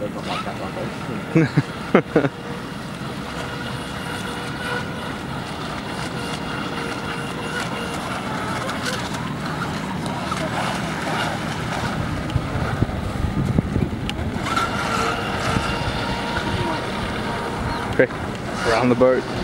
ดินมาขอจับเราเลย Okay, around the boat.